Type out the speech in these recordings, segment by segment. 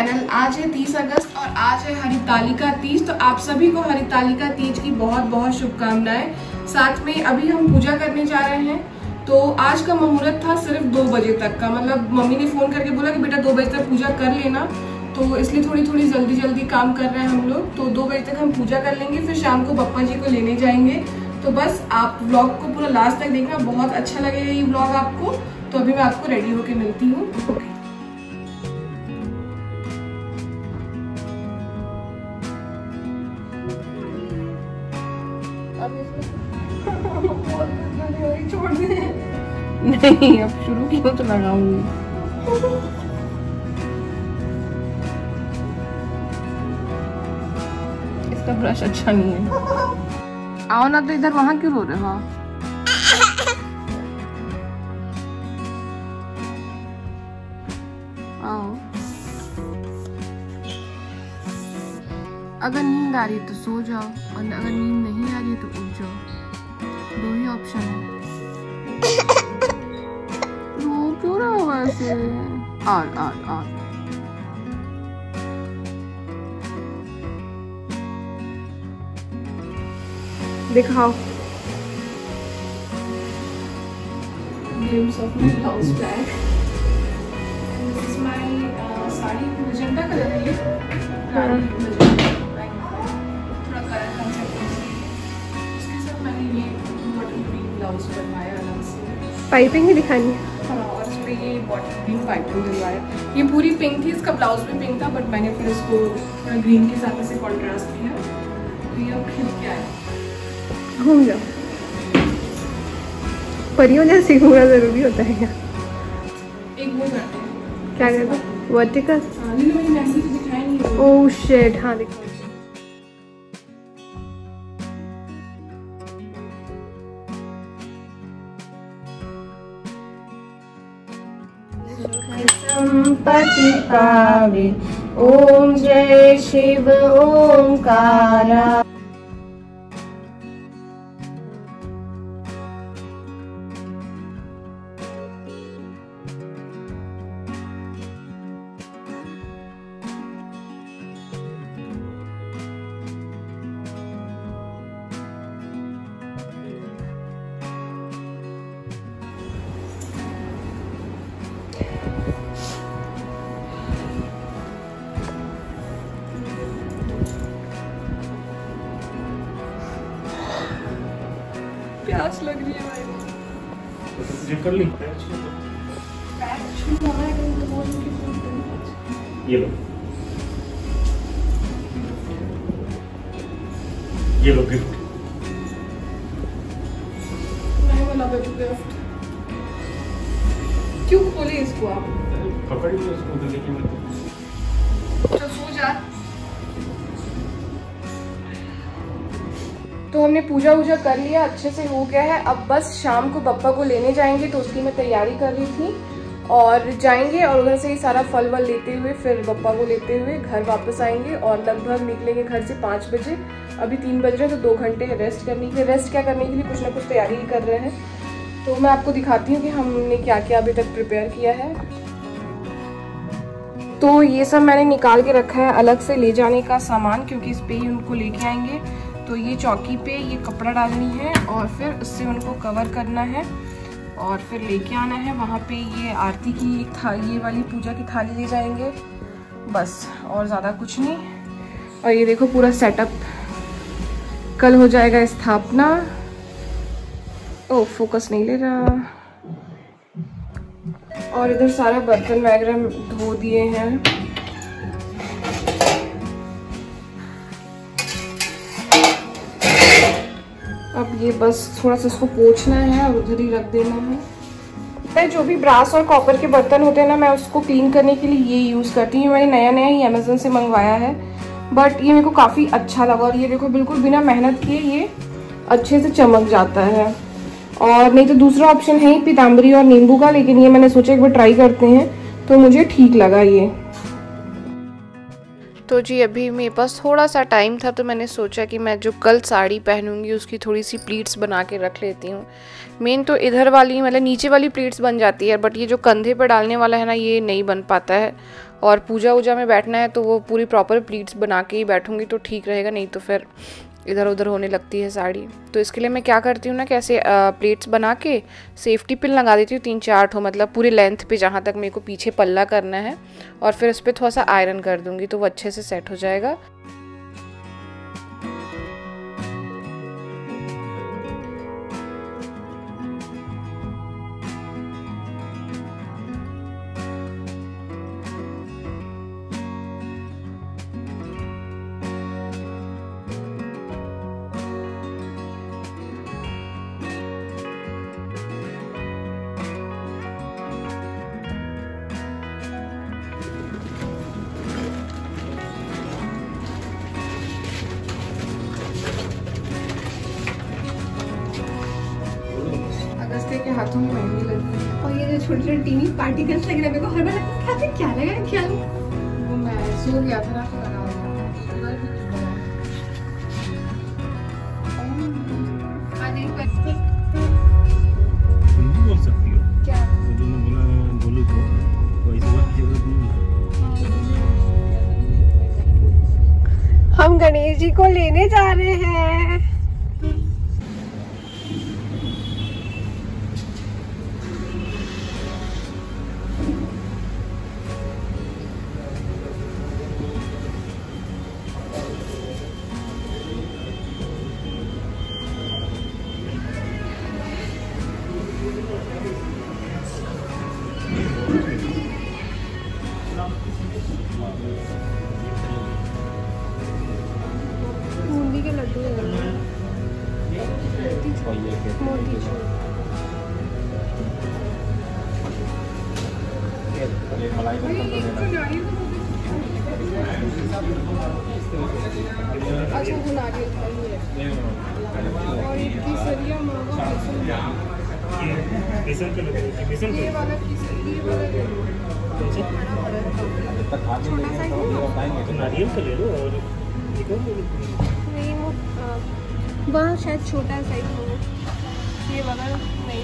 Channel आज है 30 अगस्त और आज है हरितालिका तीज तो आप सभी को हरितालिका तीज की बहुत बहुत शुभकामनाएँ। साथ में अभी हम पूजा करने जा रहे हैं तो आज का मुहूर्त था सिर्फ़ दो बजे तक का। मतलब मम्मी ने फ़ोन करके बोला कि बेटा दो बजे तक पूजा कर लेना तो इसलिए थोड़ी थोड़ी जल्दी जल्दी काम कर रहे हैं हम लोग। तो दो बजे तक हम पूजा कर लेंगे, फिर शाम को पप्पा जी को लेने जाएँगे। तो बस आप ब्लॉग को पूरा लास्ट तक देखना, बहुत अच्छा लगेगा ये ब्लॉग आपको। तो अभी मैं आपको रेडी होके मिलती हूँ। ओके नहीं, अब शुरू किया तो लगाऊँगी? इसका ब्रश अच्छा नहीं है। आओ ना तो इधर वहाँ क्यों रो रहे हो? आओ। अगर नींद आ रही है तो सो जाओ, और अगर नींद नहीं आ रही है तो उठ जाओ। दो ही ऑप्शन है। कैसे और और और दिखाओ glimpse of my blouse bag. And this is my uh, sari magenta color है ये. रानी magenta. थोड़ा color concept है इसके साथ मैंने ये bottle green blouse बनवाया अलग से. पाइपिंग ही दिखानी है. पे ये ग्रीन पाइपिंग दिलवाया ये पूरी पिंक थी इसका ब्लाउज भी पिंक था बट मैंने फिर इसको ग्रीन के साथ ऐसे कॉन्ट्रास्ट किया। तो ये अब खिल के आया। घूम जाओ परियों जैसे घूमना ज़रूरी होता है क्या? एक वो करते हैं। क्या कहते हैं? वर्टिकल तो ओह शेड हाँ। दिखाओ संपत्ति पावे ओम जय शिव ओंकारा प्यास लग रही है भाई। जिप कर ली? तो। ये लो। ये लो गिफ्ट नहीं बेटू गिफ्ट क्यों खोले इसको आप? पकड़ लो उसको तो लेके तो हमने पूजा वूजा कर लिया, अच्छे से हो गया है। अब बस शाम को पप्पा को लेने जाएँगे तो उसकी मैं तैयारी कर रही थी और जाएँगे और उधर से ही सारा फल वल लेते हुए, फिर पप्पा को लेते हुए घर वापस आएँगे और लगभग निकलेंगे घर से पाँच बजे। अभी तीन बज रहे हैं तो दो घंटे रेस्ट करने के लिए रेस्ट क्या करने के लिए? कुछ ना कुछ तैयारी ही कर रहे हैं। तो मैं आपको दिखाती हूँ कि हमने क्या क्या अभी तक प्रिपेयर किया है। तो ये सब मैंने निकाल के रखा है अलग से ले जाने का सामान, क्योंकि इस पर ही उनको लेके आएँगे। तो ये चौकी पे ये कपड़ा डालनी है और फिर उससे उनको कवर करना है और फिर लेके आना है। वहाँ पे ये आरती की था, ये वाली पूजा की थाली ले जाएँगे। बस, और ज़्यादा कुछ नहीं। और ये देखो पूरा सेटअप कल हो जाएगा स्थापना। ओ फोकस नहीं ले रहा। और इधर सारा बर्तन वगैरह धो दिए हैं। ये बस थोड़ा सा इसको पोछना है और उधर ही रख देना है। जो भी ब्रास और कॉपर के बर्तन होते हैं ना, मैं उसको क्लीन करने के लिए ये यूज़ करती हूँ। मैंने नया नया ही अमेजोन से मंगवाया है। बट ये मेरे को काफ़ी अच्छा लगा और ये देखो, बिल्कुल बिना मेहनत किए ये अच्छे से चमक जाता है। और नहीं तो दूसरा ऑप्शन है ही पीताम्बरी और नींबू का, लेकिन ये मैंने सोचा एक बार ट्राई करते हैं तो मुझे ठीक लगा ये। तो जी, अभी मेरे पास थोड़ा सा टाइम था तो मैंने सोचा कि मैं जो कल साड़ी पहनूँगी, उसकी थोड़ी सी प्लीट्स बना के रख लेती हूँ। मेन तो इधर वाली मतलब नीचे वाली प्लीट्स बन जाती है बट ये जो कंधे पर डालने वाला है ना, ये नहीं बन पाता है। और पूजा वूजा में बैठना है तो वो पूरी प्रॉपर प्लीट्स बना के ही बैठूँगी तो ठीक रहेगा, नहीं तो फिर इधर उधर होने लगती है साड़ी। तो इसके लिए मैं क्या करती हूँ ना कैसे प्लेट्स बना के सेफ्टी पिन लगा देती हूँ तीन चार ठो मतलब पूरे लेंथ पे जहाँ तक मेरे को पीछे पल्ला करना है और फिर उस पर थोड़ा सा आयरन कर दूँगी तो वो अच्छे से सेट हो जाएगा। अगस्त्य के हाथों में मेहंदी लगी है। और ये जो छोटे छोटे टीनी पार्टिकल्स लग रहे हैं मेरे को हर बार लगता है क्या लगा है क्या लगा वो मैं सो गया था ना तो लगा लगा क्या? तो तो हम गणेश जी को लेने जा रहे हैं। बूंदी के लड्डू मोती अच्छा है और ये केसरिया मावा बेसन का लगे बेसन ये वाला ये वाला ले लो। तो नारियल का ले लो और। नहीं वो वहाँ शायद छोटा साइज़ हो ये वाला नहीं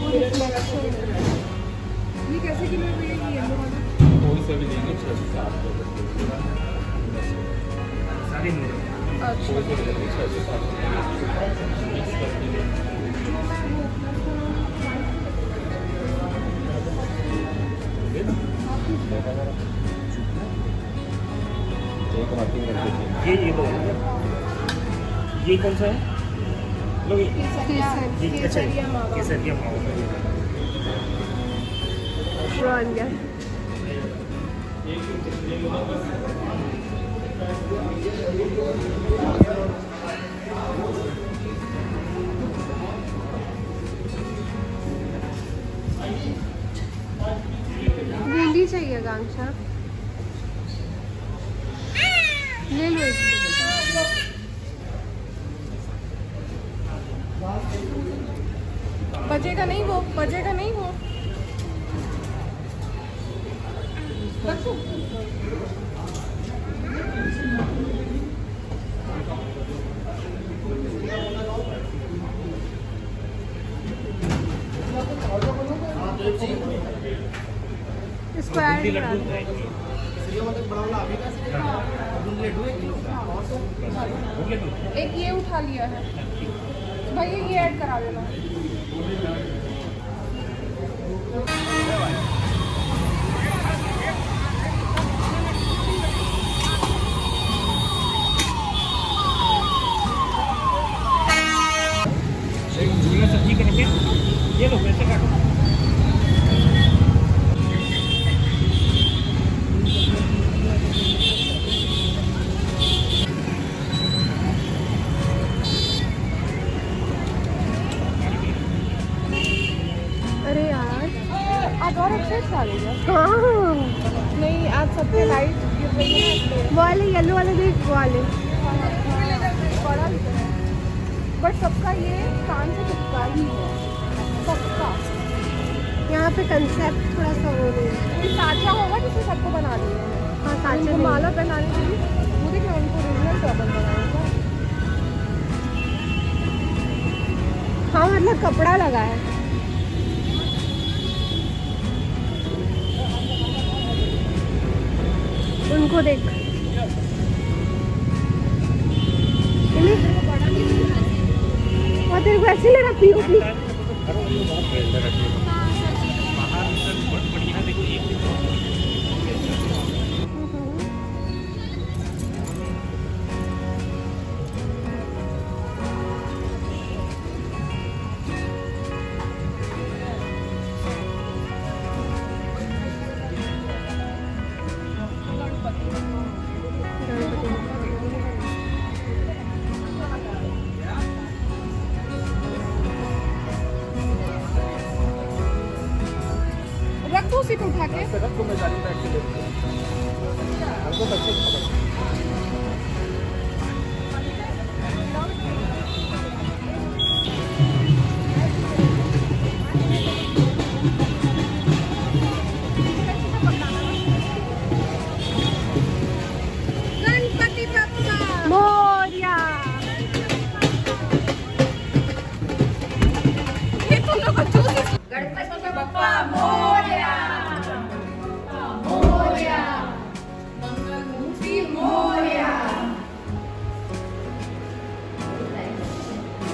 वो है ये कैसे किलो है ये येलो वाला सारे ले लो अच्छा ये ये लो ये कौन सा है? अच्छा केसरिया मावा। चाहिए आकांक्षा ले लो बजेगा नहीं वो बजेगा नहीं वो। रखो हो गया तो एक ये उठा लिया है। भैया ये ऐड करा देना। येलो वाले देख वो वाले। बट सबका ये कान से चिपका ही है। सबका। यहाँ पे कंसेप्ट थोड़ा सा वो नहीं है। साचा होगा जिससे सबको बना दिए हाँ साचे माला पहनाने के लिए। वो देखिए उनको ओरिजिनल टॉबल बनाया था हाँ मतलब कपड़ा लगा है। उनको देख। तेरे को ऐसे ले रहा पीओ उसी को उठा के गणपति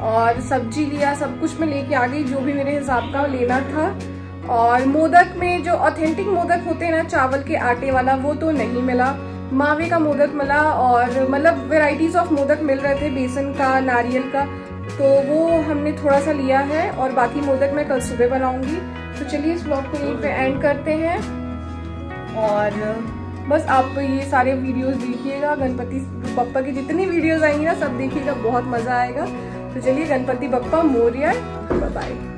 और सब्ज़ी लिया, सब कुछ मैं लेके आ गई, जो भी मेरे हिसाब का लेना था। और मोदक में जो ऑथेंटिक मोदक होते हैं ना, चावल के आटे वाला, वो तो नहीं मिला। मावे का मोदक मिला और मतलब वेराइटीज ऑफ़ मोदक मिल रहे थे, बेसन का, नारियल का। तो वो हमने थोड़ा सा लिया है और बाकी मोदक मैं कल सुबह बनाऊँगी। तो चलिए इस ब्लॉग को यहीं पे एंड करते हैं। और बस आप ये सारे वीडियोस देखिएगा, गणपति, पप्पा की जितनी वीडियोस आएँगी ना, सब देखिएगा, बहुत मज़ा आएगा। तो चलिए गणपति बप्पा मोरिया बाय